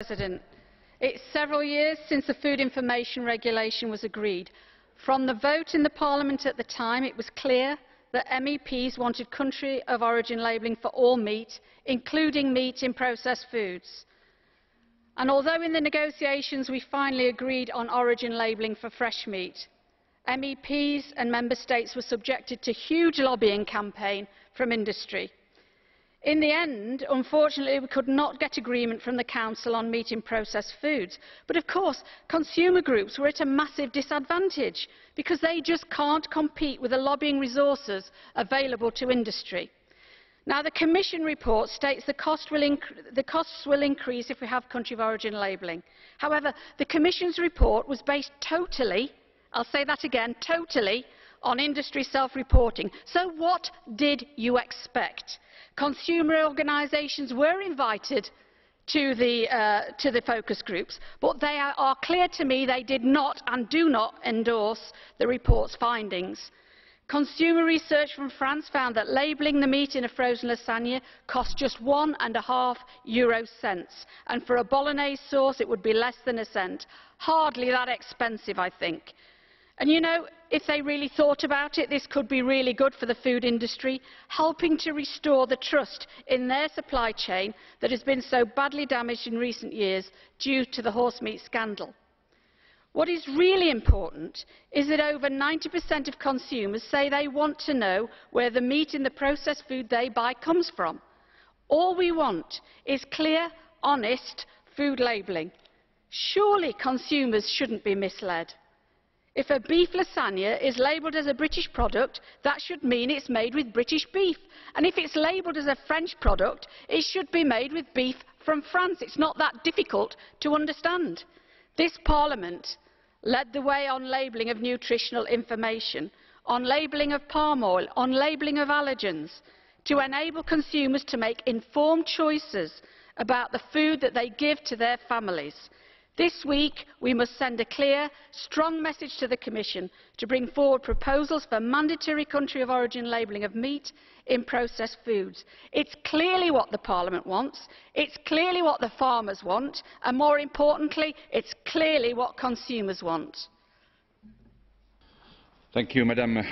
President. It's several years since the Food Information Regulation was agreed. From the vote in the Parliament at the time, it was clear that MEPs wanted country of origin labelling for all meat, including meat in processed foods. And although in the negotiations we finally agreed on origin labelling for fresh meat, MEPs and Member States were subjected to huge lobbying campaign from industry. In the end, unfortunately, we could not get agreement from the Council on meat in processed foods. But of course, consumer groups were at a massive disadvantage because they just can't compete with the lobbying resources available to industry. Now, the Commission report states the, cost the costs will increase if we have country of origin labelling. However, the Commission's report was based totally, I'll say that again, totally, on industry self-reporting. So what did you expect? Consumer organisations were invited to the, uh, to the, focus groups, but they are, clear to me they did not and do not endorse the report's findings. Consumer research from France found that labelling the meat in a frozen lasagne cost just one and a half euro cents, and for a bolognese sauce it would be less than a cent. Hardly that expensive, I think. And you know, if they really thought about it, this could be really good for the food industry, helping to restore the trust in their supply chain that has been so badly damaged in recent years due to the horse meat scandal. What is really important is that over 90% of consumers say they want to know where the meat in the processed food they buy comes from. All we want is clear, honest food labelling. Surely consumers shouldn't be misled. If a beef lasagna is labelled as a British product, that should mean it's made with British beef. And if it's labelled as a French product, it should be made with beef from France. It's not that difficult to understand. This Parliament led the way on labelling of nutritional information, on labelling of palm oil, on labelling of allergens, to enable consumers to make informed choices about the food that they give to their families. This week, we must send a clear, strong message to the Commission to bring forward proposals for mandatory country of origin labelling of meat in processed foods. It's clearly what the Parliament wants, it's clearly what the farmers want, and more importantly, it's clearly what consumers want. Thank you, Madam